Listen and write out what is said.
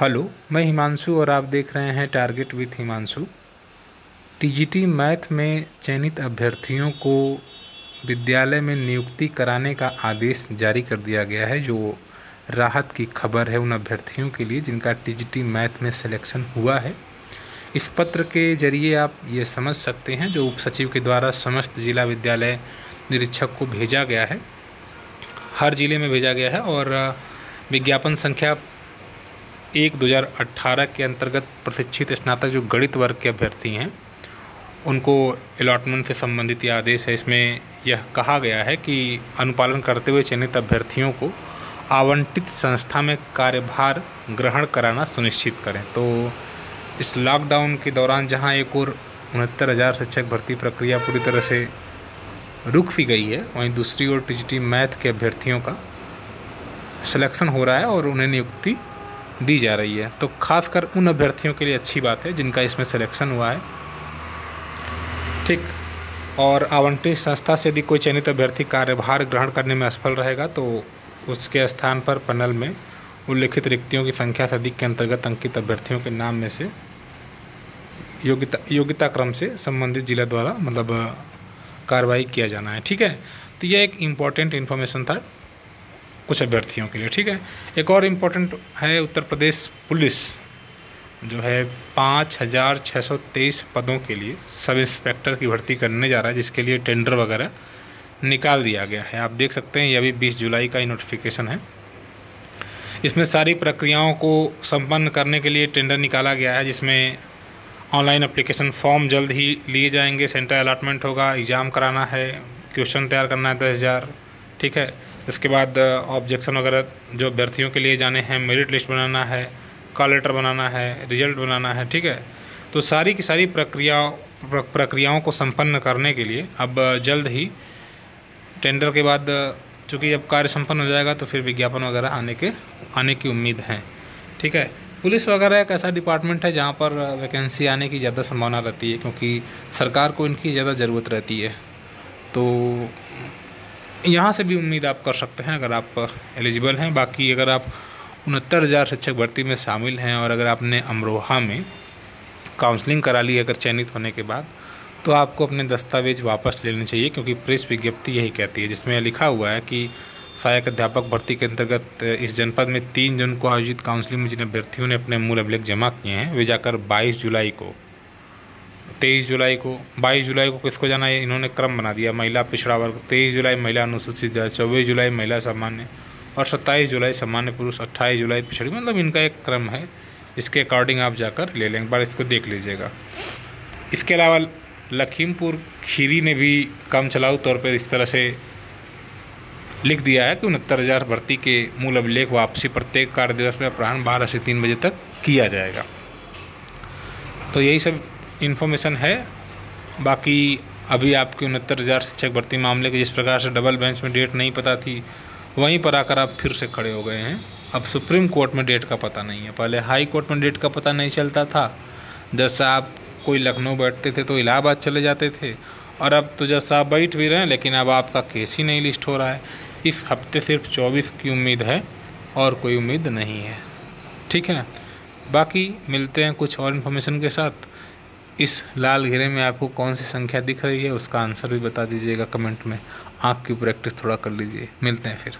Hello, मैं हिमांशु और आप देख रहे हैं target with Himanshu. TGT math में चयनित अभ्यर्थियों को विद्यालय में नियुक्ति कराने का आदेश जारी कर दिया गया है, जो राहत की खबर है उन अभ्यर्थियों के लिए जिनका टीजीटी मैथ में सिलेक्शन हुआ है। इस पत्र के ज़रिए आप ये समझ सकते हैं, जो उप सचिव के द्वारा समस्त जिला विद्यालय निरीक्षक को भेजा गया है। हर ज़िले में भेजा गया है और विज्ञापन संख्या एक 2018 के अंतर्गत प्रशिक्षित स्नातक जो गणित वर्ग के अभ्यर्थी हैं, उनको अलॉटमेंट से संबंधित यह आदेश है। इसमें यह कहा गया है कि अनुपालन करते हुए चयनित अभ्यर्थियों को आवंटित संस्था में कार्यभार ग्रहण कराना सुनिश्चित करें। तो इस लॉकडाउन के दौरान जहाँ एक और उनहत्तर हज़ार शिक्षक भर्ती प्रक्रिया पूरी तरह से रुक सी गई है, वहीं दूसरी ओर टीजीटी मैथ के अभ्यर्थियों का सिलेक्शन हो रहा है और उन्हें नियुक्ति दी जा रही है। तो खासकर उन अभ्यर्थियों के लिए अच्छी बात है, जिनका इसमें सिलेक्शन हुआ है। ठीक, और आवंटित संस्था से यदि कोई चयनित अभ्यर्थी कार्यभार ग्रहण करने में असफल रहेगा तो उसके स्थान पर पैनल में उल्लिखित रिक्तियों की संख्या से अधिक के अंतर्गत अंकित अभ्यर्थियों के नाम में से योग्यता योग्यता क्रम से संबंधित जिला द्वारा मतलब कार्रवाई किया जाना है। ठीक है तो यह एक इंपॉर्टेंट इन्फॉर्मेशन था। कुछ अभ्यर्थियों के लिए, ठीक है? एक और इम्पोर्टेंट है, उत्तर प्रदेश पुलिस, जो है पाँच हज़ार छः सौ तेईस पदों के लिए सब इंस्पेक्टर की भर्ती करने जा रहा है, जिसके लिए टेंडर वगैरह निकाल दिया गया है। आप देख सकते हैं, ये अभी बीस जुलाई का ही नोटिफिकेशन है। इसमें सारी प्रक्रियाओं को संपन्न करने के लिए टेंडर निकाला गया है, जिसमें ऑनलाइन अप्लीकेशन फॉर्म जल्द ही लिए जाएँगे सेंटर अलाटमेंट होगा एग्ज़ाम कराना है क्वेश्चन तैयार करना है दस हज़ार, ठीक है? इसके बाद ऑब्जेक्शन वगैरह जो अभ्यर्थियों के लिए जाने हैं मेरिट लिस्ट बनाना है कॉल लेटर बनाना है रिज़ल्ट बनाना है, ठीक है? तो सारी की सारी प्रक्रिया प्रक्रियाओं को संपन्न करने के लिए अब जल्द ही टेंडर के बाद चूँकि जब कार्य संपन्न हो जाएगा तो फिर विज्ञापन वगैरह आने के, आने की उम्मीद है, ठीक है? पुलिस वगैरह एक ऐसा डिपार्टमेंट है जहाँ पर वैकेंसी आने की ज़्यादा संभावना रहती है, क्योंकि सरकार को इनकी ज़्यादा ज़रूरत रहती है। तो यहाँ से भी उम्मीद आप कर सकते हैं, अगर आप एलिजिबल हैं। बाकी अगर आप उनहत्तर हज़ार शिक्षक भर्ती में शामिल हैं और अगर आपने अमरोहा में काउंसलिंग करा ली, अगर चयनित होने के बाद तो आपको अपने दस्तावेज़ वापस लेने चाहिए, क्योंकि प्रेस विज्ञप्ति यही कहती है, जिसमें लिखा हुआ है कि सहायक अध्यापक भर्ती के अंतर्गत इस जनपद में तीन जून को आयोजित काउंसलिंग में जिन अभ्यर्थियों ने अपने मूल अभिलेख जमा किए हैं, वे जाकर बाईस जुलाई को तेईस जुलाई को, बाईस जुलाई को किसको जाना है? इन्होंने क्रम बना दिया, महिला पिछड़ा वर्ग तेईस जुलाई महिला अनुसूचित जाति, चौबीस जुलाई महिला सामान्य और सत्ताईस जुलाई सामान्य पुरुष, अट्ठाईस जुलाई पिछड़ी मतलब इनका एक क्रम है। इसके अकॉर्डिंग आप जाकर ले लें, एक बार इसको देख लीजिएगा। इसके अलावा लखीमपुर खीरी ने भी कम चलाऊ तौर पर इस तरह से लिख दिया है कि उनहत्तर हज़ार भर्ती के मूल अभिलेख वापसी प्रत्येक कार्य दिवस में अपराह्न बारह से तीन बजे तक किया जाएगा। तो यही सब इन्फॉर्मेशन है। बाकी अभी आपके उनहत्तर हज़ार शिक्षक भर्ती मामले के जिस प्रकार से डबल बेंच में डेट नहीं पता थी, वहीं पर आकर आप फिर से खड़े हो गए हैं। अब सुप्रीम कोर्ट में डेट का पता नहीं है। पहले हाई कोर्ट में डेट का पता नहीं चलता था। जैसे आप कोई लखनऊ बैठते थे तो इलाहाबाद चले जाते थे। और अब तो जैसा आप बैठ भी रहे हैं, लेकिन अब आपका केस ही नहीं लिस्ट हो रहा है। इस हफ़्ते सिर्फ़ चौबीस की उम्मीद है और कोई उम्मीद नहीं है। ठीक है? बाकी मिलते हैं कुछ और इन्फॉर्मेशन के साथ। इस लाल घेरे में आपको कौन सी संख्या दिख रही है, उसका आंसर भी बता दीजिएगा कमेंट में। आँख की प्रैक्टिस थोड़ा कर लीजिए। मिलते हैं फिर।